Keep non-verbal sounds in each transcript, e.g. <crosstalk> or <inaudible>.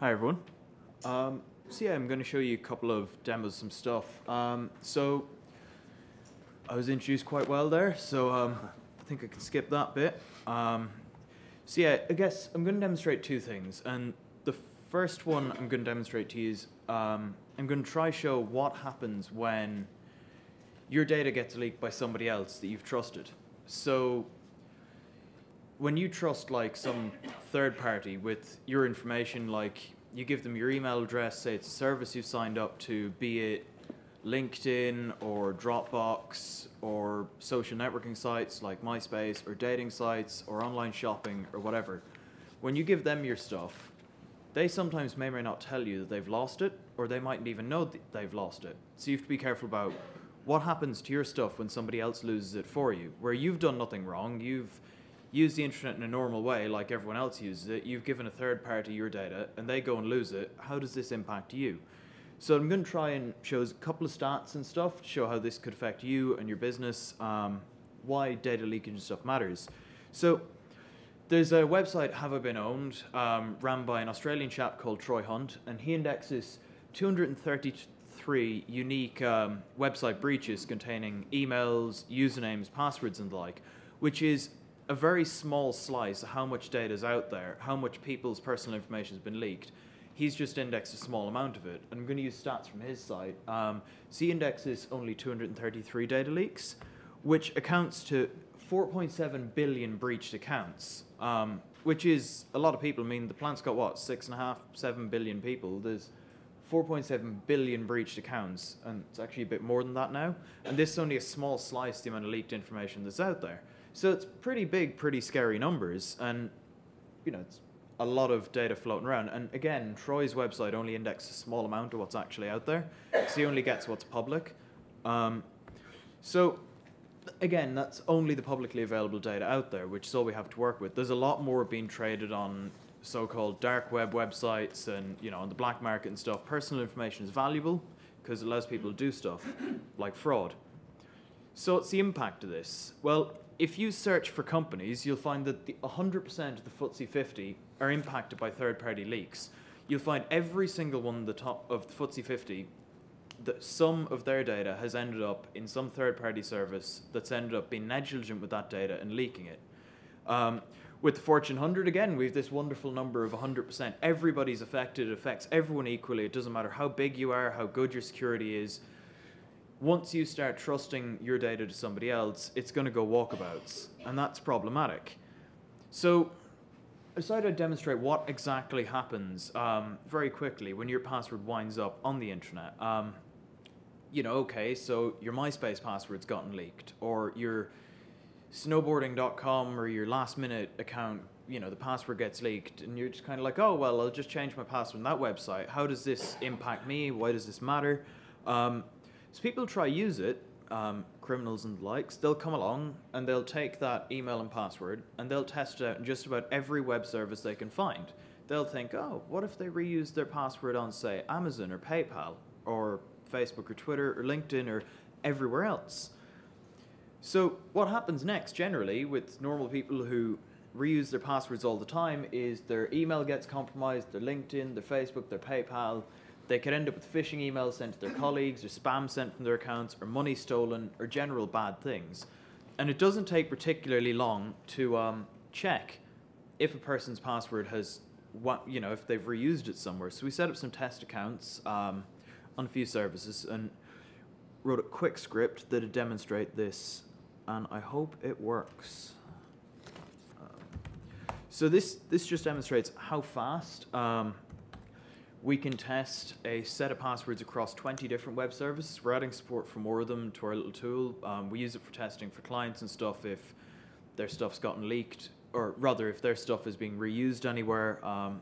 Hi everyone. Um, so yeah, I'm going to show you a couple of demos, some stuff. Um, so I was introduced quite well there, so um, I think I can skip that bit. Um, so yeah, I guess I'm going to demonstrate two things, and the first one I'm going to demonstrate to you is um, I'm going to try show what happens when your data gets leaked by somebody else that you've trusted. So when you trust like some third party with your information, like you give them your email address, say it's a service you've signed up to, be it LinkedIn or Dropbox or social networking sites like MySpace or dating sites or online shopping or whatever. When you give them your stuff, they sometimes may or may not tell you that they've lost it or they mightn't even know that they've lost it. So you have to be careful about what happens to your stuff when somebody else loses it for you, where you've done nothing wrong, you've use the internet in a normal way, like everyone else uses it, you've given a third party your data and they go and lose it, how does this impact you? So I'm going to try and show a couple of stats and stuff to show how this could affect you and your business, um, why data leakage and stuff matters. So there's a website, Have I Been Owned, um, ran by an Australian chap called Troy Hunt, and he indexes 233 unique um, website breaches containing emails, usernames, passwords, and the like, which is a very small slice of how much data is out there, how much people's personal information has been leaked. He's just indexed a small amount of it. I'm going to use stats from his site. Um, he indexes only 233 data leaks, which accounts to 4.7 billion breached accounts, um, which is a lot of people. I mean, the plant's got what, six and a half, seven billion people. There's 4.7 billion breached accounts, and it's actually a bit more than that now. And this is only a small slice the amount of leaked information that's out there. So it's pretty big, pretty scary numbers, and you know it's a lot of data floating around. And again, Troy's website only indexes a small amount of what's actually out there, so he only gets what's public. Um, so again, that's only the publicly available data out there, which is all we have to work with. There's a lot more being traded on so-called dark web websites and you know on the black market and stuff. Personal information is valuable because it allows people to do stuff like fraud. So what's the impact of this? Well, if you search for companies, you'll find that the 100% of the FTSE 50 are impacted by third-party leaks. You'll find every single one of the top of the FTSE 50 that some of their data has ended up in some third-party service that's ended up being negligent with that data and leaking it. Um, with the Fortune 100, again, we have this wonderful number of 100%. Everybody's affected. It affects everyone equally. It doesn't matter how big you are, how good your security is once you start trusting your data to somebody else, it's going to go walkabouts, and that's problematic. So I decided to demonstrate what exactly happens um, very quickly when your password winds up on the internet. Um, you know, okay, so your MySpace password's gotten leaked, or your snowboarding.com or your last minute account, you know, the password gets leaked, and you're just kind of like, oh, well, I'll just change my password on that website. How does this impact me? Why does this matter? Um, so people try use it, um, criminals and the likes, they'll come along and they'll take that email and password and they'll test it out in just about every web service they can find. They'll think, oh, what if they reuse their password on, say, Amazon or PayPal or Facebook or Twitter or LinkedIn or everywhere else? So what happens next generally with normal people who reuse their passwords all the time is their email gets compromised, their LinkedIn, their Facebook, their PayPal, they could end up with phishing emails sent to their colleagues, or spam sent from their accounts, or money stolen, or general bad things. And it doesn't take particularly long to um, check if a person's password has, what you know, if they've reused it somewhere. So we set up some test accounts um, on a few services and wrote a quick script that'd demonstrate this, and I hope it works. Um, so this this just demonstrates how fast. We can test a set of passwords across 20 different web services. We're adding support for more of them to our little tool. Um, we use it for testing for clients and stuff if their stuff's gotten leaked, or rather, if their stuff is being reused anywhere. Um,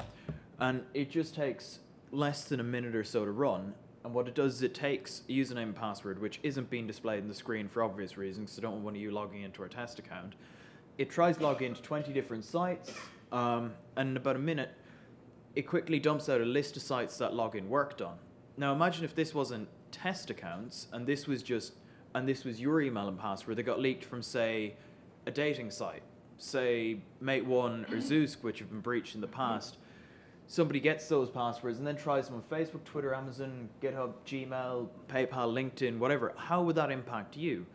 and it just takes less than a minute or so to run. And what it does is it takes a username and password, which isn't being displayed on the screen for obvious reasons, so don't want you logging into our test account. It tries to log into 20 different sites, um, and in about a minute, it quickly dumps out a list of sites that login worked on. Now imagine if this wasn't test accounts and this was just and this was your email and password that got leaked from say a dating site, say Mate One or mm-hmm. Zoosk, which have been breached in the past. somebody gets those passwords and then tries them on Facebook, Twitter, Amazon, GitHub, Gmail, PayPal, LinkedIn, whatever, how would that impact you?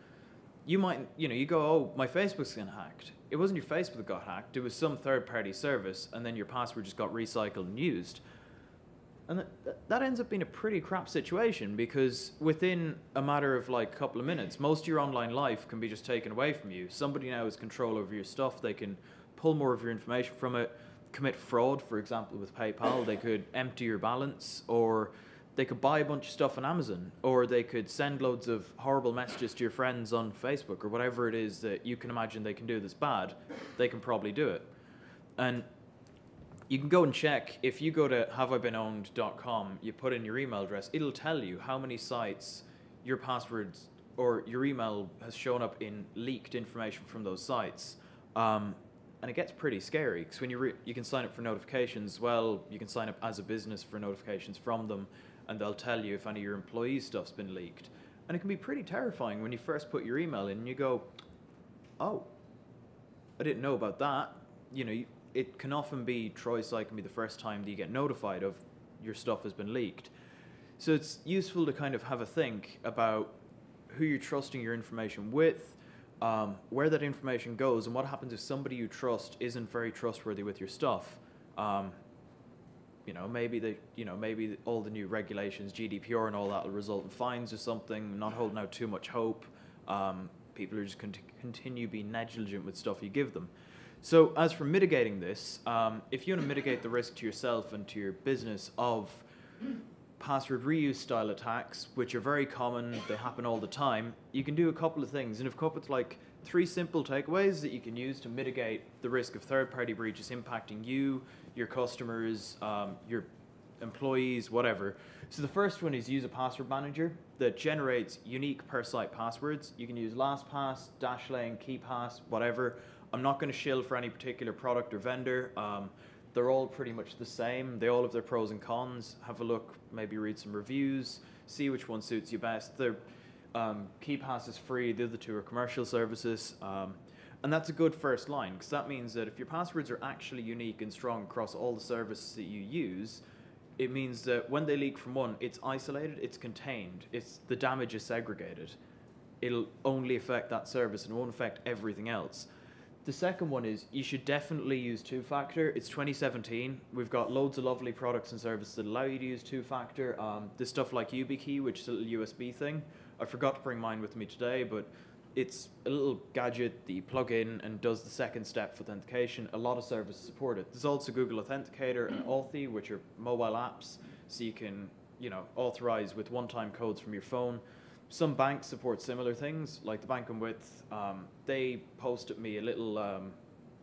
You might, you know, you go, oh, my Facebook's getting hacked. It wasn't your Facebook that got hacked, it was some third party service, and then your password just got recycled and used. And that, that ends up being a pretty crap situation because within a matter of like a couple of minutes, most of your online life can be just taken away from you. Somebody now has control over your stuff, they can pull more of your information from it commit fraud, for example, with PayPal. They could empty your balance, or they could buy a bunch of stuff on Amazon, or they could send loads of horrible messages to your friends on Facebook, or whatever it is that you can imagine they can do that's bad. They can probably do it. And you can go and check if you go to haveibeenowned.com, you put in your email address, it'll tell you how many sites your passwords or your email has shown up in leaked information from those sites. Um, and it gets pretty scary because when you you can sign up for notifications, well, you can sign up as a business for notifications from them, and they'll tell you if any of your employees' stuff's been leaked, and it can be pretty terrifying when you first put your email in and you go, oh, I didn't know about that. You know, it can often be Troy's like can be the first time that you get notified of your stuff has been leaked. So it's useful to kind of have a think about who you're trusting your information with um, where that information goes and what happens if somebody you trust isn't very trustworthy with your stuff. Um, you know, maybe the you know maybe all the new regulations, GDPR and all that will result in fines or something. Not holding out too much hope. Um, people are just going to continue being negligent with stuff you give them. So as for mitigating this, um, if you want to mitigate the risk to yourself and to your business of password reuse style attacks, which are very common, they happen all the time, you can do a couple of things. And I've come up with like three simple takeaways that you can use to mitigate the risk of third party breaches impacting you, your customers, um, your employees, whatever. So the first one is use a password manager that generates unique per site passwords. You can use LastPass, Dashlane, KeePass, whatever. I'm not going to shill for any particular product or vendor. Um, they're all pretty much the same. They all have their pros and cons. Have a look, maybe read some reviews, see which one suits you best. The um, KeePass is free. The other two are commercial services. Um, and that's a good first line because that means that if your passwords are actually unique and strong across all the services that you use, it means that when they leak from one, it's isolated, it's contained, it's the damage is segregated. It'll only affect that service and won't affect everything else. The second one is you should definitely use two factor. It's 2017. We've got loads of lovely products and services that allow you to use two factor. Um, there's stuff like YubiKey, which is a little USB thing. I forgot to bring mine with me today, but it's a little gadget that you plug in and does the second step for authentication. A lot of services support it. There's also Google Authenticator and Authy, which are mobile apps, so you can you know authorize with one-time codes from your phone some banks support similar things, like the bank I'm with. Um, they posted me a little um,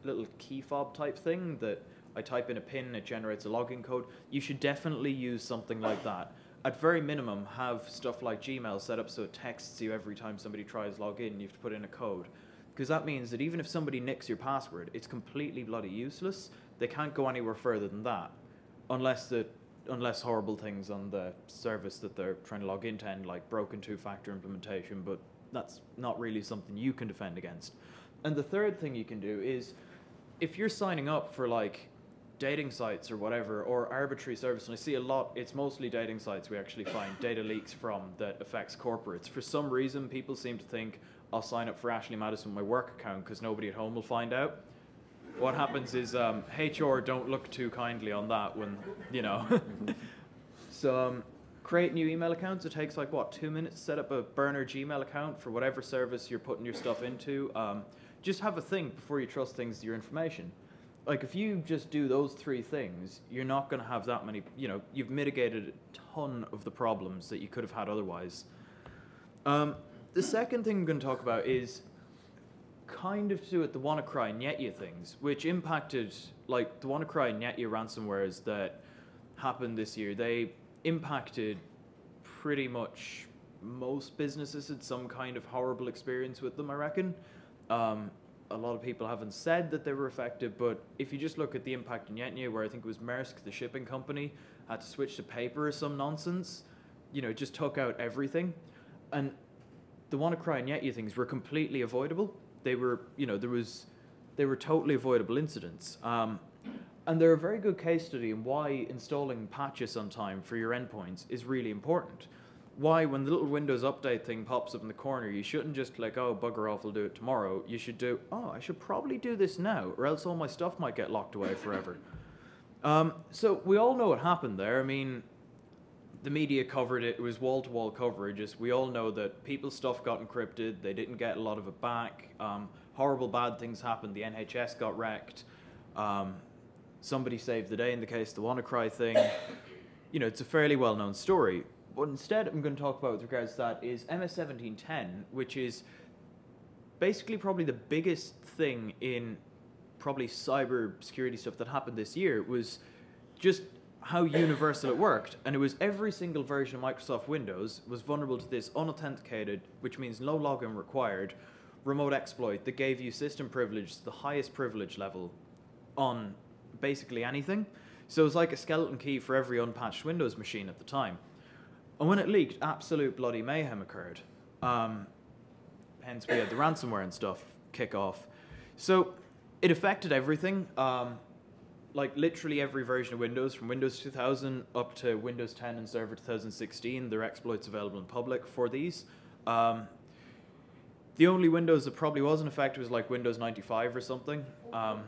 little key fob type thing that I type in a pin, it generates a login code. You should definitely use something like that. At very minimum, have stuff like Gmail set up so it texts you every time somebody tries log in. You have to put in a code, because that means that even if somebody nicks your password, it's completely bloody useless. They can't go anywhere further than that, unless the unless horrible things on the service that they're trying to log into end, like broken two-factor implementation, but that's not really something you can defend against. And the third thing you can do is, if you're signing up for like dating sites or whatever, or arbitrary service, and I see a lot, it's mostly dating sites we actually find data leaks from that affects corporates. For some reason, people seem to think I'll sign up for Ashley Madison my work account because nobody at home will find out what happens is um, HR don't look too kindly on that when, you know. <laughs> so um, create new email accounts. It takes like, what, two minutes to set up a burner Gmail account for whatever service you're putting your stuff into. Um, just have a think before you trust things to your information. Like if you just do those three things, you're not going to have that many, you know, you've mitigated a ton of the problems that you could have had otherwise. Um, the second thing I'm going to talk about is kind of to do with the WannaCry and Netya things, which impacted like the WannaCry and Netya ransomwares that happened this year. They impacted pretty much most businesses had some kind of horrible experience with them. I reckon. Um, a lot of people haven't said that they were affected, but if you just look at the impact in Netya, where I think it was Maersk, the shipping company, had to switch to paper or some nonsense, you know, just took out everything. And the WannaCry Netya things were completely avoidable they were, you know, there was, they were totally avoidable incidents. Um, and they're a very good case study in why installing patches on time for your endpoints is really important. Why, when the little Windows update thing pops up in the corner, you shouldn't just like, oh, bugger off, I'll do it tomorrow. You should do, oh, I should probably do this now, or else all my stuff might get locked away forever. <laughs> um, so we all know what happened there. I mean, the media covered it. It was wall to wall coverage. We all know that people's stuff got encrypted. They didn't get a lot of it back. Um, horrible bad things happened. The NHS got wrecked. Um, somebody saved the day in the case the WannaCry thing. <coughs> you know, it's a fairly well known story. What instead I'm going to talk about with regards to that is MS1710, which is basically probably the biggest thing in probably cyber security stuff that happened this year was just how universal it worked. And it was every single version of Microsoft Windows was vulnerable to this unauthenticated, which means no login required, remote exploit that gave you system privilege the highest privilege level on basically anything. So it was like a skeleton key for every unpatched Windows machine at the time. And when it leaked, absolute bloody mayhem occurred. Um, hence, we had the ransomware and stuff kick off. So it affected everything. Um, like literally every version of Windows, from Windows 2000 up to Windows 10 and Server 2016, there are exploits available in public for these. Um, the only Windows that probably wasn't affected was like Windows 95 or something. Um,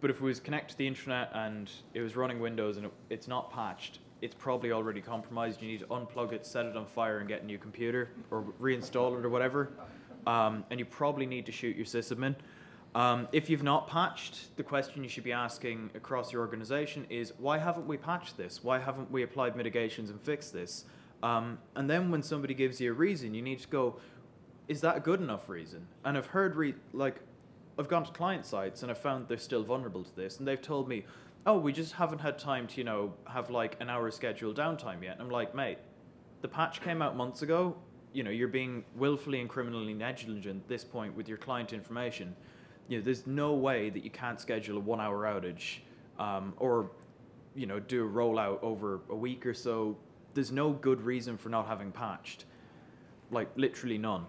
but if it was connected to the internet and it was running Windows and it, it's not patched, it's probably already compromised. You need to unplug it, set it on fire, and get a new computer or reinstall it or whatever. Um, and you probably need to shoot your sysadmin. Um, if you've not patched, the question you should be asking across your organization is why haven't we patched this? Why haven't we applied mitigations and fixed this? Um, and then when somebody gives you a reason, you need to go, is that a good enough reason? And I've heard, like, I've gone to client sites and I've found they're still vulnerable to this, and they've told me, oh, we just haven't had time to, you know, have like an hour scheduled downtime yet. And I'm like, mate, the patch came out months ago. You know, you're being willfully and criminally negligent at this point with your client information. You know, there's no way that you can't schedule a one hour outage um, or, you know, do a rollout over a week or so. There's no good reason for not having patched. Like, literally none.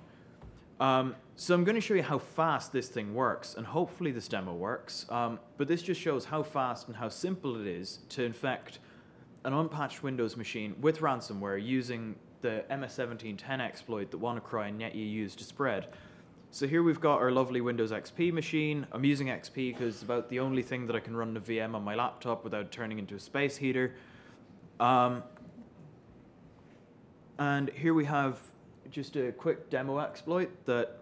Um, so I'm going to show you how fast this thing works, and hopefully this demo works. Um, but this just shows how fast and how simple it is to infect an unpatched Windows machine with ransomware using the MS1710 exploit that WannaCry and NetYou used to spread. So here we've got our lovely Windows XP machine. I'm using XP because it's about the only thing that I can run a VM on my laptop without turning into a space heater. Um, and here we have just a quick demo exploit that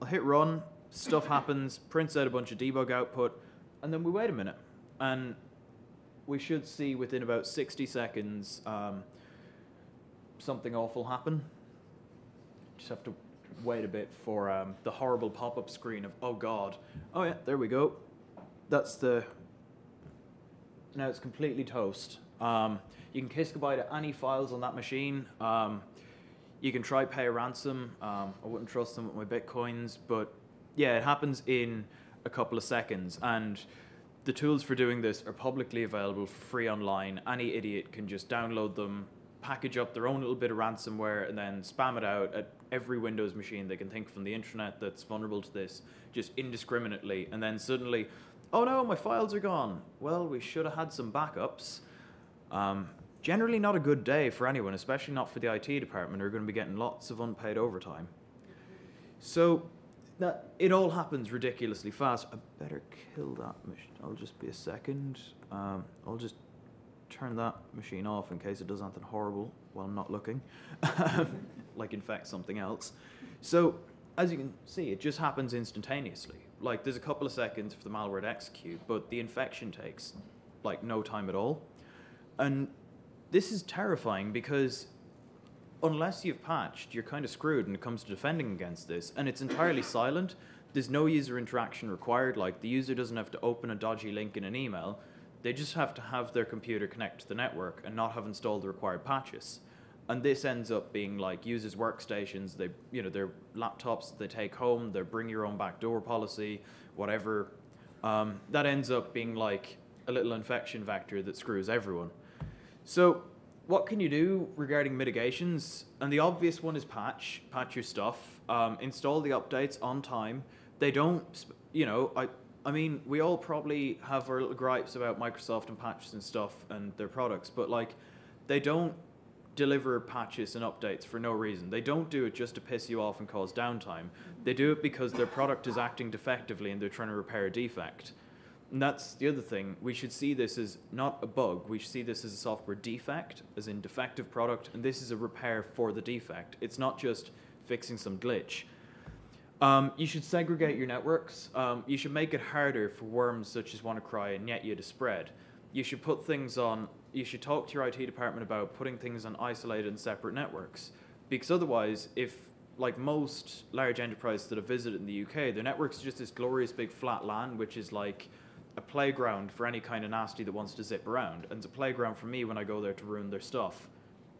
I'll hit run, stuff happens, prints out a bunch of debug output, and then we wait a minute. And we should see within about 60 seconds um, something awful happen. Just have to wait a bit for um, the horrible pop-up screen of, oh god. Oh yeah, there we go. That's the, now it's completely toast. Um, you can kiss goodbye to any files on that machine. Um, you can try pay a ransom. Um, I wouldn't trust them with my bitcoins, but yeah, it happens in a couple of seconds. And the tools for doing this are publicly available for free online. Any idiot can just download them, package up their own little bit of ransomware, and then spam it out at every Windows machine they can think from the internet that's vulnerable to this, just indiscriminately. And then suddenly, oh no, my files are gone. Well, we should have had some backups. Um, generally not a good day for anyone, especially not for the IT department, who are going to be getting lots of unpaid overtime. So that it all happens ridiculously fast. I better kill that machine. I'll just be a second. Um, I'll just turn that machine off in case it does something horrible while I'm not looking, <laughs> like infect something else. So as you can see, it just happens instantaneously. Like there's a couple of seconds for the malware to execute, but the infection takes like no time at all. And this is terrifying because unless you've patched, you're kind of screwed when it comes to defending against this, and it's entirely <laughs> silent. There's no user interaction required, like the user doesn't have to open a dodgy link in an email. They just have to have their computer connect to the network and not have installed the required patches. And this ends up being like users' workstations, they you know, their laptops they take home, their bring your own backdoor policy, whatever. Um, that ends up being like a little infection vector that screws everyone. So what can you do regarding mitigations? And the obvious one is patch, patch your stuff, um, install the updates on time. They don't, you know, I, I mean, we all probably have our little gripes about Microsoft and patches and stuff and their products, but like, they don't deliver patches and updates for no reason. They don't do it just to piss you off and cause downtime. They do it because their product is acting defectively and they're trying to repair a defect. And that's the other thing. We should see this as not a bug. We should see this as a software defect, as in defective product, and this is a repair for the defect. It's not just fixing some glitch. Um, you should segregate your networks. Um, you should make it harder for worms such as WannaCry and NetYou to spread. You should put things on. You should talk to your IT department about putting things on isolated and separate networks, because otherwise, if like most large enterprises that I've visited in the UK, their network's are just this glorious big flat land, which is like a playground for any kind of nasty that wants to zip around, and it's a playground for me when I go there to ruin their stuff,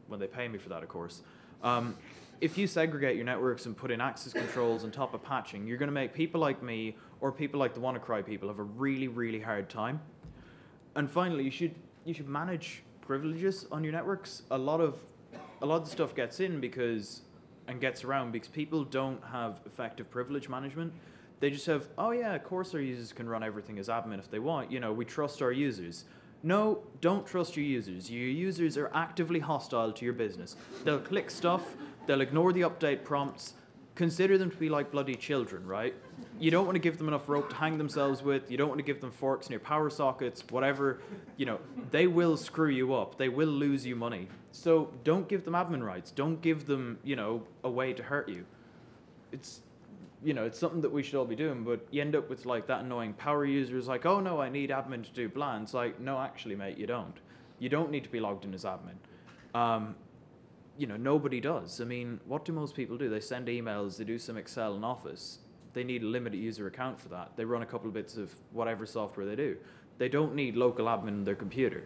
when they pay me for that, of course. Um, if you segregate your networks and put in access controls on top of patching, you're going to make people like me or people like the WannaCry people have a really, really hard time. And finally, you should you should manage privileges on your networks. A lot of a lot of stuff gets in because and gets around because people don't have effective privilege management. They just have, oh yeah, of course our users can run everything as admin if they want. You know, we trust our users. No, don't trust your users. Your users are actively hostile to your business. They'll click stuff, they'll ignore the update prompts. Consider them to be like bloody children, right? You don't want to give them enough rope to hang themselves with. You don't want to give them forks near power sockets, whatever. You know, they will screw you up. They will lose you money. So don't give them admin rights. Don't give them, you know, a way to hurt you. It's you know, it's something that we should all be doing, but you end up with like that annoying power users like, oh no, I need admin to do blah. It's like, no, actually, mate, you don't. You don't need to be logged in as admin. Um, you know, nobody does. I mean, what do most people do? They send emails, they do some Excel and Office. They need a limited user account for that. They run a couple of bits of whatever software they do. They don't need local admin on their computer.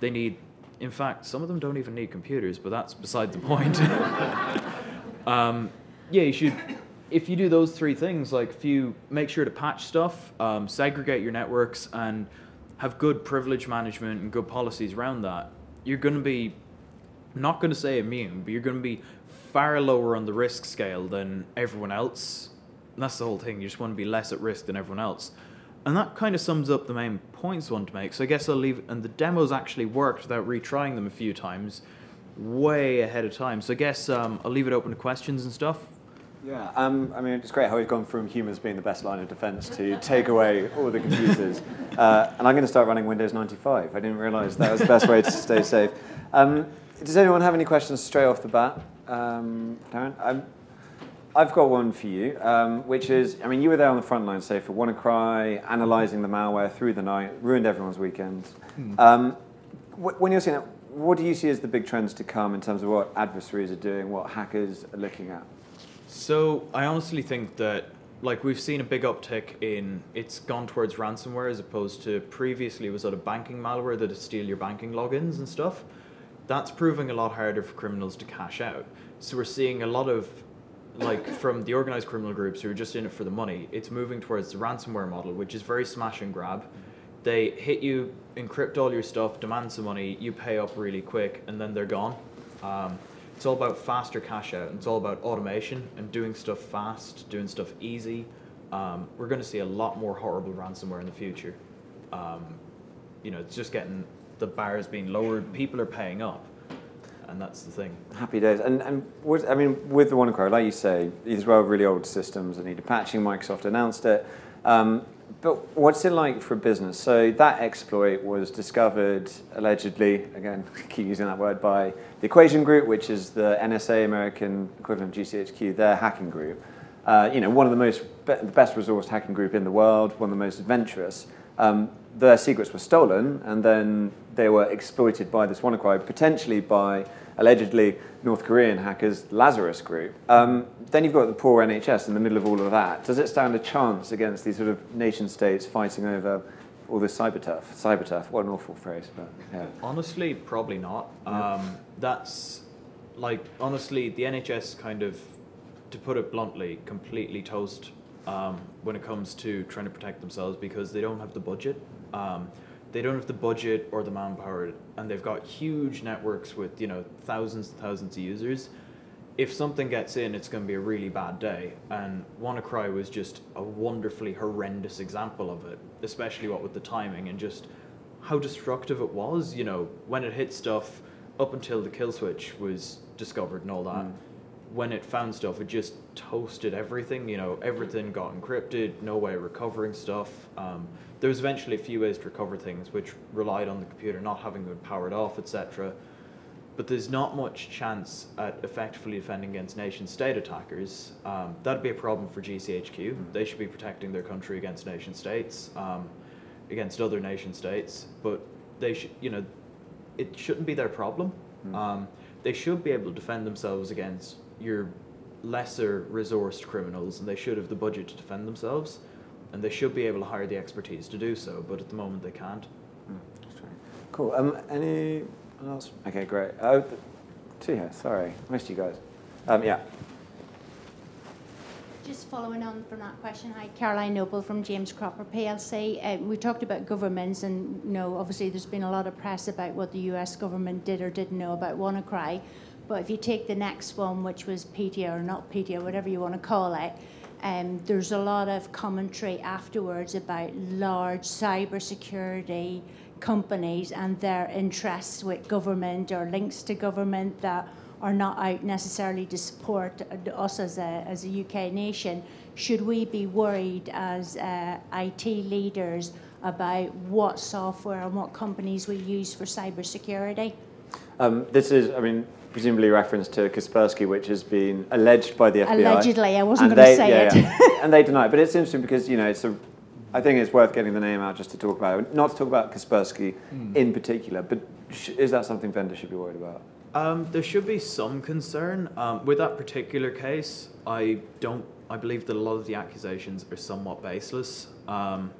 They need, in fact, some of them don't even need computers, but that's beside the point. <laughs> um, yeah, you should if you do those three things, like if you make sure to patch stuff, um, segregate your networks, and have good privilege management and good policies around that, you're going to be not going to say immune, but you're going to be far lower on the risk scale than everyone else. And that's the whole thing. You just want to be less at risk than everyone else. And that kind of sums up the main points I want to make. So I guess I'll leave. And the demos actually worked without retrying them a few times, way ahead of time. So I guess um, I'll leave it open to questions and stuff. Yeah, um, I mean, it's great how we've gone from humans being the best line of defense to take away all the computers. <laughs> Uh, and I'm going to start running Windows 95. I didn't realize that was the best way to stay safe. Um, does anyone have any questions straight off the bat? Um, Darren? I'm, I've got one for you, um, which is, I mean, you were there on the front line, say, for WannaCry, analyzing the malware through the night, ruined everyone's weekends. Hmm. Um, when you're seeing it, what do you see as the big trends to come in terms of what adversaries are doing, what hackers are looking at? So I honestly think that like we've seen a big uptick in it's gone towards ransomware as opposed to previously was sort of banking malware that would steal your banking logins and stuff. That's proving a lot harder for criminals to cash out. So we're seeing a lot of like from the organized criminal groups who are just in it for the money, it's moving towards the ransomware model, which is very smash and grab. They hit you, encrypt all your stuff, demand some money, you pay up really quick, and then they're gone. Um, it's all about faster cash out. And it's all about automation and doing stuff fast, doing stuff easy. Um, we're going to see a lot more horrible ransomware in the future. Um, you know, it's just getting the bars being lowered. People are paying up, and that's the thing. Happy days. And and what, I mean, with the WannaCry, like you say, these were really old systems that needed patching. Microsoft announced it. Um, but what's it like for a business? So that exploit was discovered allegedly, again, <laughs> keep using that word, by the Equation Group, which is the NSA American equivalent of GCHQ, their hacking group. Uh, you know, one of the most be the best resourced hacking group in the world, one of the most adventurous. Um, their secrets were stolen, and then they were exploited by this WannaCry, potentially by allegedly North Korean hackers, Lazarus Group. Um, then you've got the poor NHS in the middle of all of that. Does it stand a chance against these sort of nation states fighting over all this cyber turf? Cyber turf, what an awful phrase, but yeah. Honestly, probably not. Yeah. Um, that's like, honestly, the NHS kind of, to put it bluntly, completely toast um, when it comes to trying to protect themselves because they don't have the budget. Um, they don't have the budget or the manpower, and they've got huge networks with you know thousands and thousands of users. if something gets in, it's going to be a really bad day. And WannaCry was just a wonderfully horrendous example of it, especially what with the timing and just how destructive it was. You know, when it hit stuff up until the kill switch was discovered and all that. Mm. When it found stuff, it just toasted everything. You know, everything got encrypted, no way of recovering stuff. Um, there was eventually a few ways to recover things, which relied on the computer not having been powered off, etc but there's not much chance at effectively defending against nation state attackers. Um, that'd be a problem for GCHQ. Mm. They should be protecting their country against nation states, um, against other nation states, but they should, you know, it shouldn't be their problem. Mm. Um, they should be able to defend themselves against your lesser resourced criminals, and they should have the budget to defend themselves, and they should be able to hire the expertise to do so, but at the moment they can't. Mm, Cool. Um, any else? Okay, great. Oh, th- two here. Sorry, missed you guys. Um, yeah. Just following on from that question, hi, Caroline Noble from James Cropper PLC. Uh, we talked about governments, and you know, obviously, there's been a lot of press about what the U.S. government did or didn't know about WannaCry. But if you take the next one, which was PETA or not PETA, whatever you want to call it, um, there's a lot of commentary afterwards about large cybersecurity companies and their interests with government or links to government that are not out necessarily to support us as a, as a UK nation. Should we be worried as uh, IT leaders about what software and what companies we use for cybersecurity? Um, this is, I mean, presumably reference to Kaspersky, which has been alleged by the FBI. Allegedly, I wasn't And going to they- say yeah, it. yeah. and they deny it. But it's interesting because, you know, it's a, I think it's worth getting the name out just to talk about it. Not to talk about Kaspersky in particular, but sh- is that something vendors should be worried about? Um, there should be some concern. Um, with that particular case, I don't. I believe that a lot of the accusations are somewhat baseless. Um,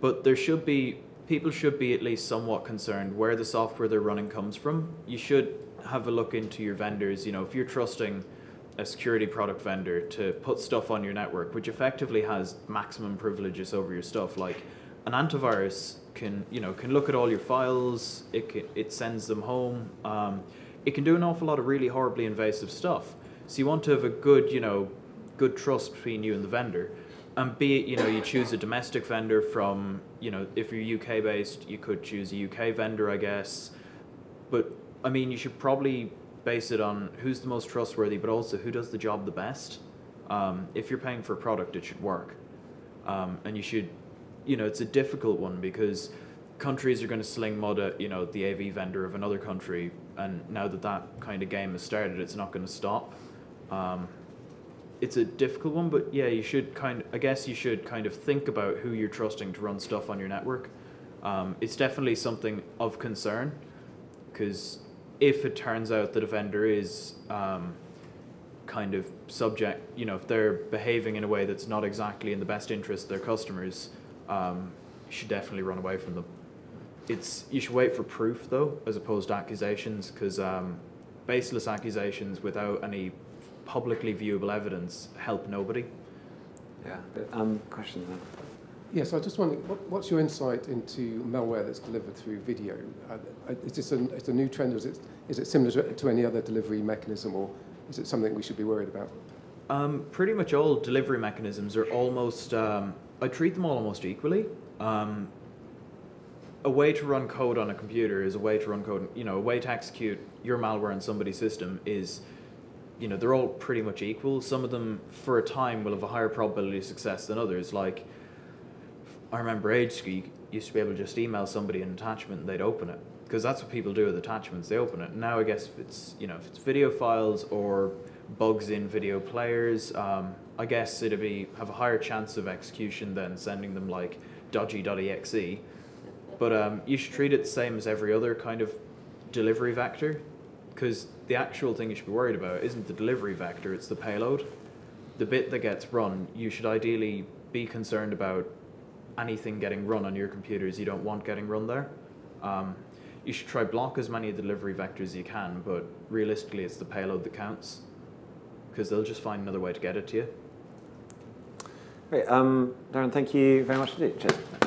but there should be people should be at least somewhat concerned where the software they're running comes from. You should have a look into your vendors. You know, if you're trusting a security product vendor to put stuff on your network, which effectively has maximum privileges over your stuff, like an antivirus can you know can look at all your files. It can, it sends them home. Um, it can do an awful lot of really horribly invasive stuff. So you want to have a good you know good trust between you and the vendor. And be it, you know, you choose a domestic vendor from, you know, if you're UK based, you could choose a UK vendor, I guess. But I mean, you should probably base it on who's the most trustworthy, but also who does the job the best. Um, if you're paying for a product, it should work. Um, and you should, you know, it's a difficult one because countries are going to sling mud at, you know, the AV vendor of another country. And now that that kind of game has started, it's not going to stop. Um, it's a difficult one, but yeah, you should kind. I guess you should kind of think about who you're trusting to run stuff on your network. Um, it's definitely something of concern, because if it turns out that a vendor is um, kind of subject, you know, if they're behaving in a way that's not exactly in the best interest of their customers, um, you should definitely run away from them. It's you should wait for proof though, as opposed to accusations, because um, baseless accusations without any publicly viewable evidence help nobody. Yeah. Um, question. Yes, I just wondering, what, what's your insight into malware that's delivered through video? Uh, uh, is this a new trend, or is it, is it similar to, to any other delivery mechanism, or is it something we should be worried about? Um, pretty much all delivery mechanisms are almost. Um, I treat them all almost equally. Um, a way to run code on a computer is a way to run code. You know, a way to execute your malware on somebody's system is. You know, they're all pretty much equal. Some of them, for a time, will have a higher probability of success than others. Like, I remember ages ago, you used to be able to just email somebody an attachment and they'd open it because that's what people do with attachments. They open it. Now I guess if it's you know if it's video files or bugs in video players, um, I guess it'd be have a higher chance of execution than sending them like dodgy.exe. But um, you should treat it the same as every other kind of delivery vector because the actual thing you should be worried about isn't the delivery vector, it's the payload. The bit that gets run, you should ideally be concerned about anything getting run on your computers you don't want getting run there. Um, you should try block as many delivery vectors as you can, but realistically, it's the payload that counts because they'll just find another way to get it to you. Great. Um, Darren, thank you very much indeed. Cheers.